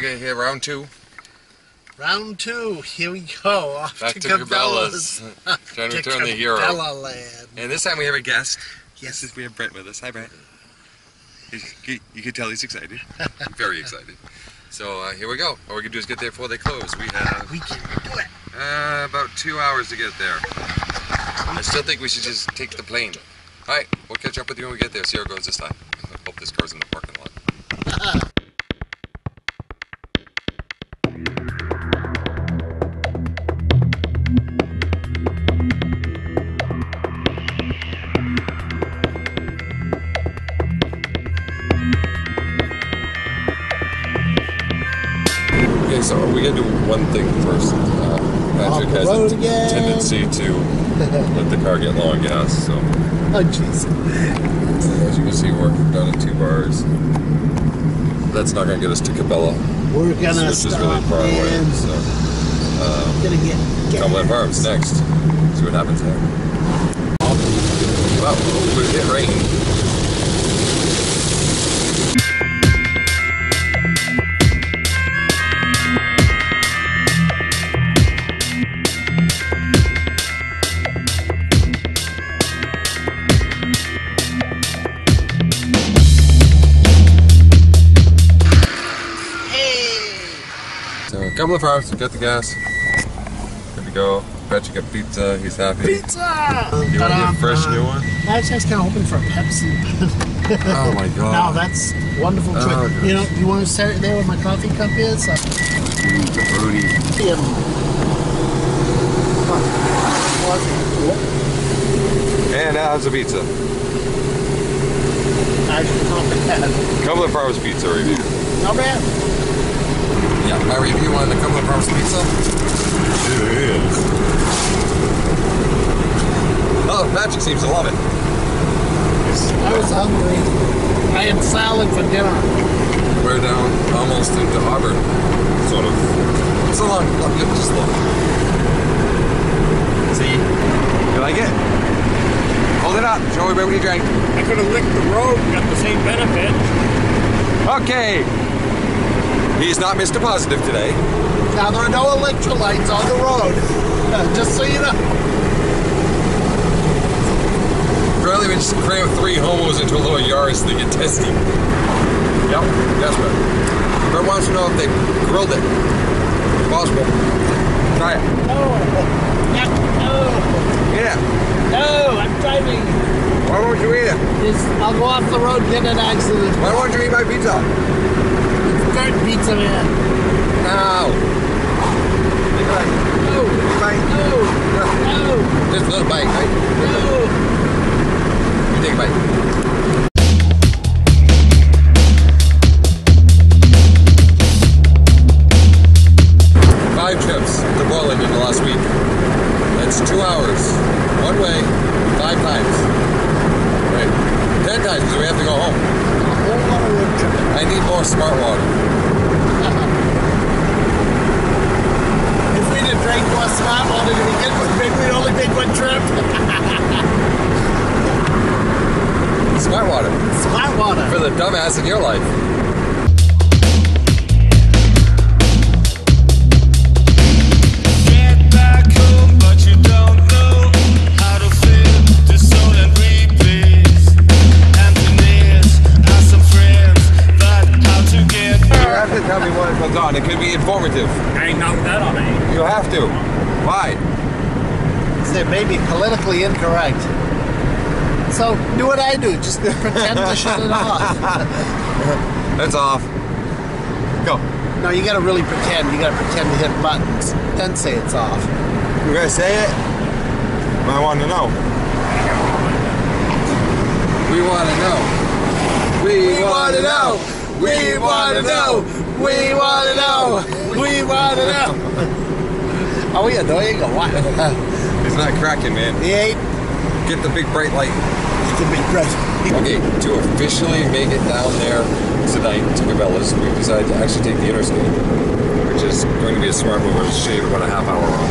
Okay, here, round two. Round two. Here we go. Off Back to, to Cabela's. Cabela's. Trying to To return the hero. Land. And this time we have a guest. Yes. We have Brent with us. Hi, Brent. You can tell he's excited. Very excited. So uh, here we go. All we can do is get there before they close. We have We can do it. uh, about two hours to get there. I still think we should just take the plane. All right, we'll catch up with you when we get there. See how it goes this time. I hope this car's in the parking lot. One thing first. Uh, the has a again. tendency to let the car get low on gas, so Oh, jeez. as you can see, we're down to two bars. That's not gonna get us to Cabela, We're gonna which stop is really far away. So, gonna get, Cumberland Farms next. See what happens there. Wow, we're hit rain. So, Cumberland Farms, got the gas. Good to go. Patrick got pizza. He's happy. Pizza! You want a fresh new one? I was just kind of hoping for a Pepsi. Oh my god. no, that's wonderful. Oh, you know, you want to start there where my coffee cup is? Uh, the fruity. um, And how's the pizza? I should comprehend. Cumberland Farms pizza review. Not bad. Yeah, my review on the Cumberland Farms pizza. It is. Oh, Patrick seems to love it. I was hungry. I had salad for dinner. We're down almost into Auburn, sort of. It's a long, long just look. See? You like it? Hold it up. Show everybody what you drank. I could have licked the road and got the same benefit. Okay. He's not Mr. Positive today. Now there are no electrolytes on the road. Just so you know. Rather than just cram three homos into a little yard so they get testy. Yep, that's right. Brett wants to know if they grilled it. Possible. Try it. No. No. Yeah. No. I'm driving. Why won't you eat it? This, I'll go off the road and get an accident. Why won't you eat my pizza? Dirt pizza man. No. Take a bite. No. Bite. No. No. Just a little bite, right? No. You take a bite. Smart water to begin maybe we'd only make one trip. Smart water. Smart water. For the dumbass in your life. Get back home, but you don't know how to feel the soul and replace emptiness. Ask some friends, but how to get You have to tell me when it goes on. It could be informative. I ain't knocked that on me. You have to. Why? It may be politically incorrect. So do what I do. Just pretend to shut it off. That's off. Go. No, you gotta really pretend. You gotta pretend to hit buttons. Then say it's off. You guys say it? I want to know. We want to know. We, want to know. We want to know. We want to know. We want to know. oh, yeah, though annoying or what? It's not cracking, man. he ain't Get the big bright light. the big bright. Okay, to officially make it down there tonight to Cabela's, we decided to actually take the interstate, which is going to be a smart move. It'll shave about a half hour off.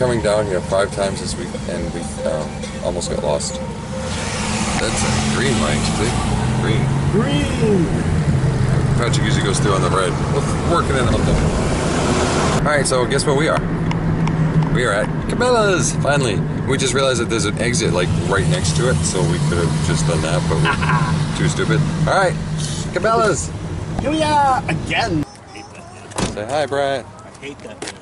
coming down here five times this week, and we um, almost got lost. That's a green light, see? Green. Green. Patrick usually goes through on the red. We're working it out though. All right, so guess where we are? We are at Cabela's. Finally, we just realized that there's an exit like right next to it, so we could have just done that, but we're too stupid. All right, Cabela's. Here we are again. Say hi, Brian. I hate that thing already.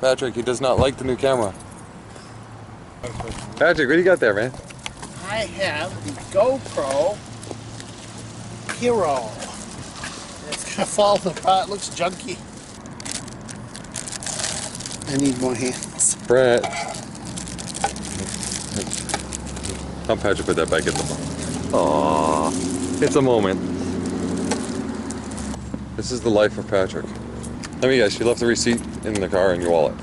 Patrick, he does not like the new camera. Patrick, what do you got there, man? I have the GoPro Hero. It's gonna fall apart. It looks junky. I need more hands. Brett. Help Patrick put that back in the box. Aww. It's a moment. This is the life of Patrick. Let me guess, you left the receipt in the car in your wallet.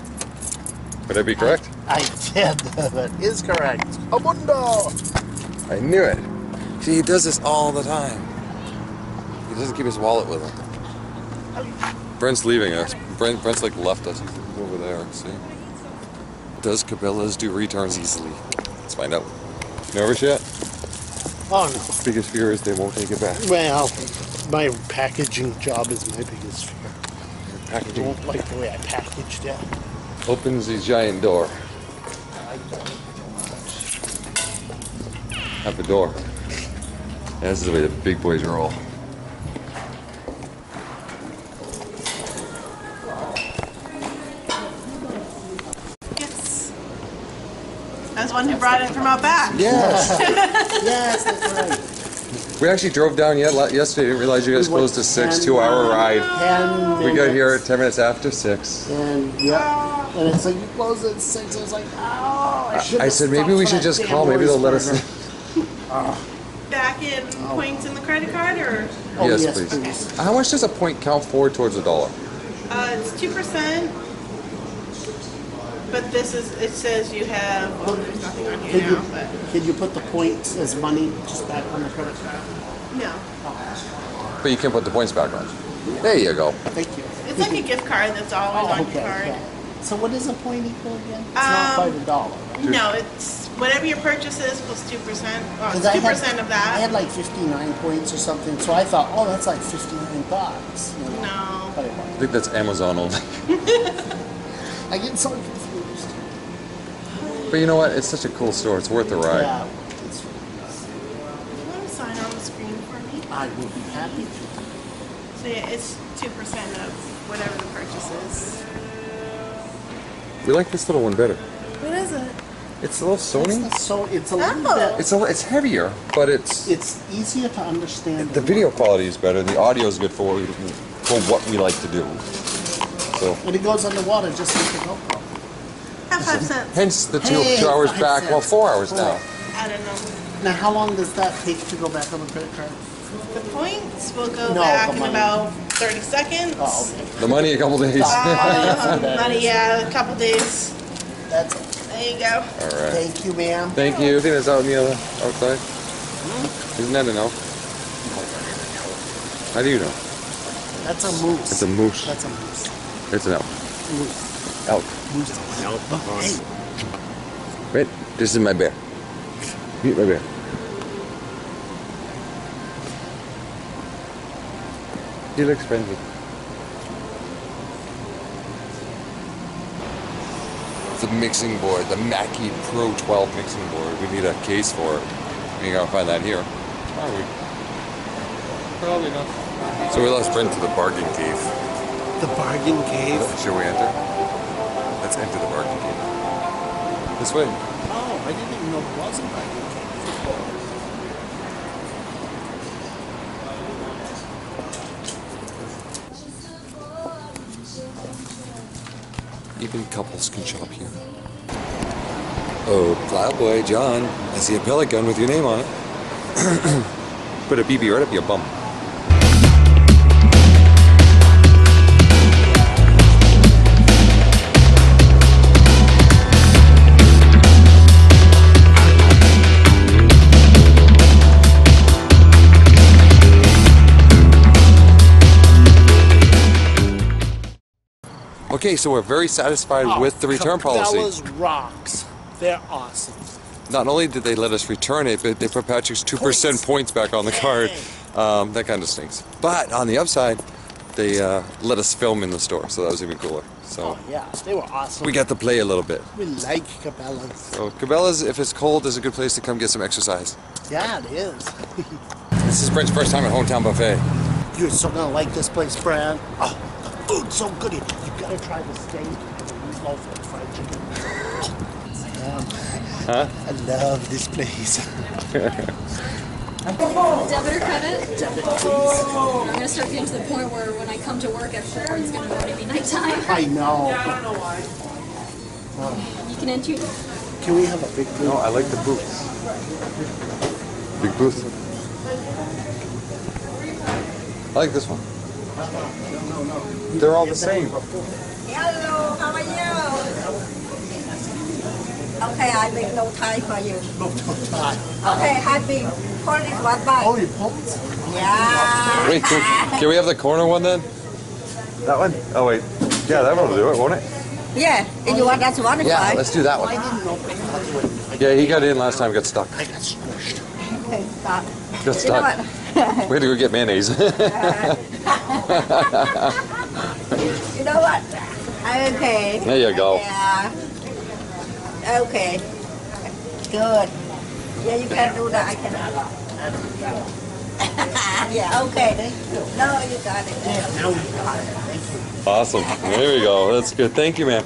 Would I be correct? I did. that is correct. Amundo. I knew it. See, he does this all the time. He doesn't keep his wallet with him. Brent's leaving us. Brent, Brent's like left us. He's over there. See? Does Cabela's do returns easily? Let's find out. Nervous yet? Oh no. Biggest fear is they won't take it back. Well, my packaging job is my biggest fear. I don't like the way I packaged it. opens the giant door. At the door. Yeah, this is the way the big boys roll. Yes. I was one who brought it from out back. Yes. Yes, that's right. We actually drove down yet yesterday. Didn't realize you guys We went closed to six, ten two hour ride. Ten We got here at ten minutes after six. And yeah, and it's like you close at six. I was like, oh, I should. I said maybe we should just call. Maybe they'll let us. Back in points in the credit card, or Oh, yes, yes, please. please. How much does a point count forward towards a dollar? uh, it's two percent. But this is, it says you have, well, there's nothing on here you, now, but, could you put the points as money just back on the credit card? no. But you can put the points back on. There you go. Thank you. It's like a gift card that's always Oh, on your card. okay. So what is a point equal again? It's not Um, quite a dollar, right? No, it's whatever your purchase is plus two percent, well, 'Cause I two had- percent of I had like 59 points or something, so I thought, oh, that's like 59 bucks. You know? No. But it I wasn't. think that's Amazon only. I get so confused. But you know what? It's such a cool store. It's worth the ride. Yeah, it's, You want to sign on the screen for me? I would be happy to. So yeah, it's two percent of whatever the purchase is. We like this little one better. What is it? It's a little Sony. It's so it's a little Oh. bit. It's a, it's heavier, but it's It's easier to understand. the video quality is better. The audio is good for what we, for what we like to do. So And it goes underwater just like the GoPro. Have five cents. hence the two, Hey, two hours five back. Well, cents. four hours now. I don't know. Now, how long does that take to go back on the credit card? The points will go No, back the in money. about 30 seconds. Oh, okay. The money a couple days. Um, money, yeah, a couple days. That's it. There you go. All right. Thank you, ma'am. Thank you. I think that's out in the other outside. Isn't that an elk? How do you know? That's a moose. It's a moose. That's a moose. It's an elk. Moose. Elk. Elk. Hey, Wait, this is my bear. Meet my bear. He looks friendly. The mixing board, the Mackie Pro 12 mixing board. We need a case for it. We ain't gonna find that here. Are we? Probably not. So we lost Brent to the bargain cave. the bargain cave. Should we enter? Let's enter the market gate. This way. Oh, I didn't even know there was a parking. gate. Even couples can shop here. Oh, plowboy John, I see a pellet gun with your name on it. Put a BB right up your bum. Okay, so we're very satisfied Oh, with the return policy. Cabela's rocks. They're awesome. Not only did they let us return it, but they put Patrick's 2% Points. points, back on the card. Um, that kind of stinks. But on the upside, they uh, let us film in the store, so that was even cooler. So Oh yeah, they were awesome. we got to play a little bit. We like Cabela's. So Cabela's, if it's cold, is a good place to come get some exercise. Yeah, it is. This is Brent's first time at Hometown Buffet. You're so gonna like this place, Brad. Oh, the food's so good. You gotta try the steak and the meatloaf and fried chicken. Huh? I love this place. Debit or credit? Debit. I'm gonna start getting to the point where when I come to work at four, it's gonna already be nighttime. I know. You can enter. Can we have a big booth? No. I like the booths. Big booth. I like this one. They're all the same. Hello, how are you? Okay, I make no time for you. No, no time. Okay, happy Polish one bag. Oh, you pumped? Yeah. Wait, can, can we have the corner one then? That one? Oh wait. Yeah, that one will do it, won't it? Yeah, if you want that one, Yeah, let's do that one. I didn't know that's what Yeah, he got in last time, got stuck. I got squished. Okay, stop. Got You know stuck. what? We had to go get mayonnaise. You know what? I'm Okay. There you go. Yeah. Okay. Good. Yeah, you can do that. I can. yeah. Okay. No, you got it. Now we got it. Thank you. awesome. There we go. That's good. Thank you, man.